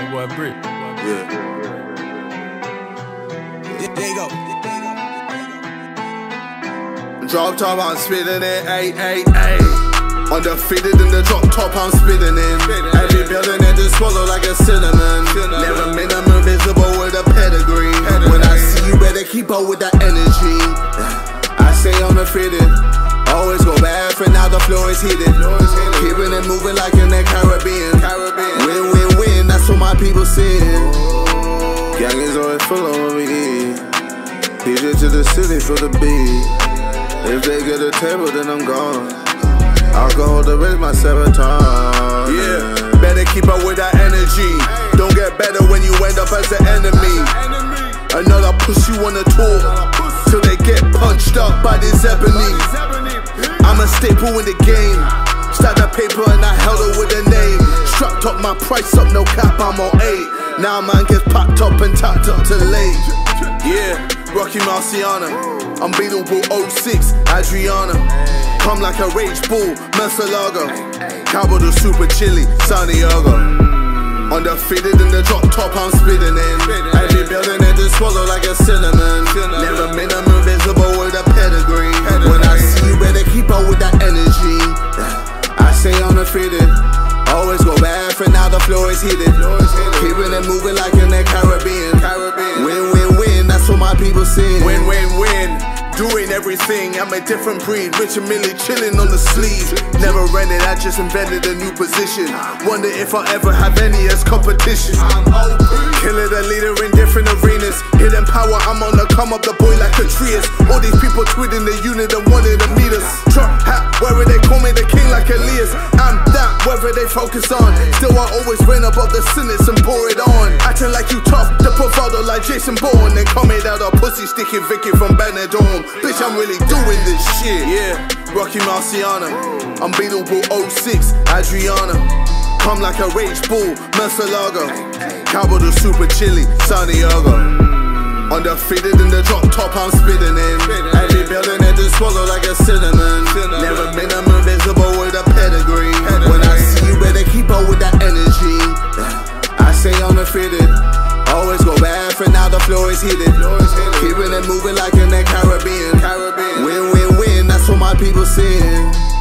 That boy Brick. Yeah. There you go. Drop top, I'm spitting it, ayy, ayy, ayy. Undefeated in the drop top, I'm spitting in. Every building that just swallow like a cinnamon. Never been I'm invisible with a pedigree. When I see you, better keep up with that energy. I say undefeated. Always go bad for now the floor is heated. Keeping it moving like in the Caribbean. What my people saying. Gang is always full of what we eat. PJ to the city for the beat. If they get a table, then I'm gone. Alcohol to raise my serotonin. Yeah, better keep up with that energy. Don't get better when you end up as an enemy. Another pussy wanna talk till they get punched up by this ebony. I'm a staple in the game. Stack the paper and I held it with a name. Strapped up my price up, no cap, I'm on eight. Now man gets packed up and tapped up to late. Yeah, Rocky Marciano. I'm Unbeatable 06, Adriano. Come like a rage bull, Murcielago. Cabo the super chili, Santiago. Undefeated in the drop top, I'm spitting in. Every building that just swallow like a cinnamon. Undefeated. Always go bad for now the floor is heated. Keeping it moving like in the Caribbean. Win, win, win, that's what my people say. Win, win, win. Doing everything, I'm a different breed. Richard Mille chilling on the sleeve. Never rented, I just invented a new position. Wonder if I'll ever have any as competition. Killer the leader in different arenas. Hidden power, I'm on the come up, the boy like a Trius. All these people tweeting the unit and wanted to meet us. Wherever they focus on. Still, I always reign above the sentence and pour it on. Acting like you tough, the bravado like Jason Bourne. Then coming out a pussy sticking Vicky from Benidorm. Bitch, I'm really doing this shit. Yeah, Rocky Marciano. Unbeatable 06, Adriano. Come like a rage bull, Murcielago. Cabo the super chili, Santiago. Undefeated in the drop top, I'm spitting in. Every building that just swallow like a cinnamon. Floor is heated. Keeping it moving like in the Caribbean. Win, win, win, that's what my people saying.